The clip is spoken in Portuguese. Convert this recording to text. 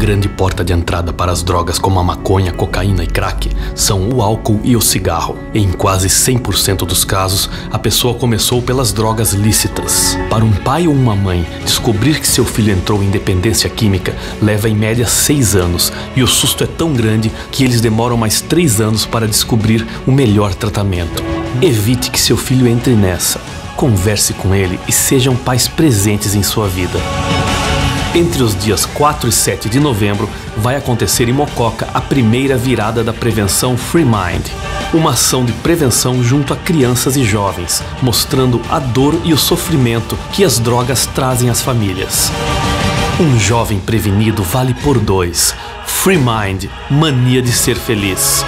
grande porta de entrada para as drogas como a maconha, cocaína e crack são o álcool e o cigarro. Em quase 100% dos casos, a pessoa começou pelas drogas lícitas. Para um pai ou uma mãe, descobrir que seu filho entrou em dependência química leva em média 6 anos e o susto é tão grande que eles demoram mais 3 anos para descobrir o melhor tratamento. Evite que seu filho entre nessa. Converse com ele e sejam pais presentes em sua vida. Entre os dias 4 e 7 de novembro, vai acontecer em Mococa a primeira virada da prevenção Free Mind, uma ação de prevenção junto a crianças e jovens, mostrando a dor e o sofrimento que as drogas trazem às famílias. Um jovem prevenido vale por dois. Free Mind, mania de ser feliz.